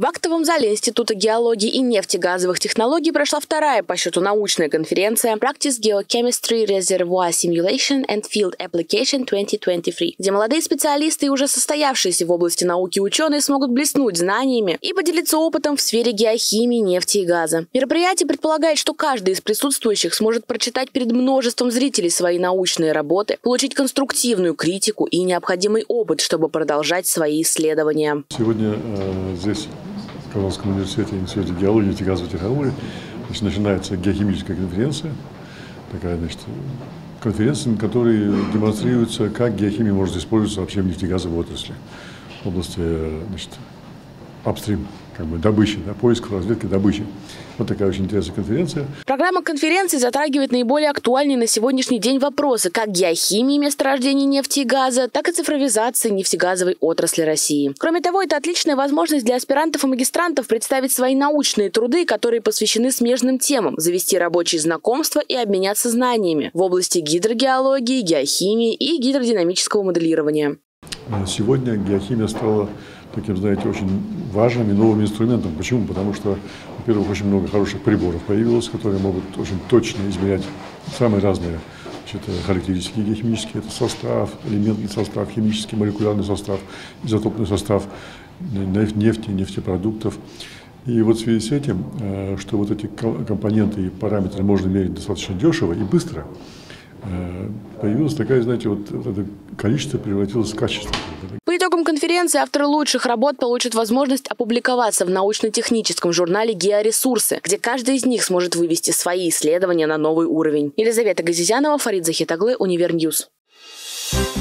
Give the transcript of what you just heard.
В актовом зале Института геологии и нефтегазовых технологий прошла вторая по счету научная конференция Practice Geochemistry Reservoir Simulation and Field Application 2023, где молодые специалисты и уже состоявшиеся в области науки ученые смогут блеснуть знаниями и поделиться опытом в сфере геохимии, нефти и газа. Мероприятие предполагает, что каждый из присутствующих сможет прочитать перед множеством зрителей свои научные работы, получить конструктивную критику и необходимый опыт, чтобы продолжать свои исследования. Сегодня э, здесь Казанском университете, Институте геологии и газовой технологии, значит, начинается геохимическая конференция, такая, значит, конференция, на которой демонстрируется, как геохимия может использоваться вообще в нефтегазовой отрасли, в области, значит, апстрим как бы добычи, да, поиск, разведки, добычи. Вот такая очень интересная конференция. Программа конференции затрагивает наиболее актуальные на сегодняшний день вопросы как геохимии месторождений нефти и газа, так и цифровизации нефтегазовой отрасли России. Кроме того, это отличная возможность для аспирантов и магистрантов представить свои научные труды, которые посвящены смежным темам, завести рабочие знакомства и обменяться знаниями в области гидрогеологии, геохимии и гидродинамического моделирования. Сегодня геохимия стала таким, знаете, очень важным и новым инструментом. Почему? Потому что, во-первых, очень много хороших приборов появилось, которые могут очень точно измерять самые разные значит, характеристики геохимические. Это состав, элементный состав, химический, молекулярный состав, изотопный состав нефти, нефтепродуктов. И вот в связи с этим, э, что вот эти компоненты и параметры можно мерить достаточно дешево и быстро, э, появилось такая, знаете, вот, вот это количество превратилось в качество. По итогам конференции авторы лучших работ получат возможность опубликоваться в научно-техническом журнале «Георесурсы», где каждый из них сможет вывести свои исследования на новый уровень. Елизавета Газизянова, Фарид Захитаглы, Univer News. Thank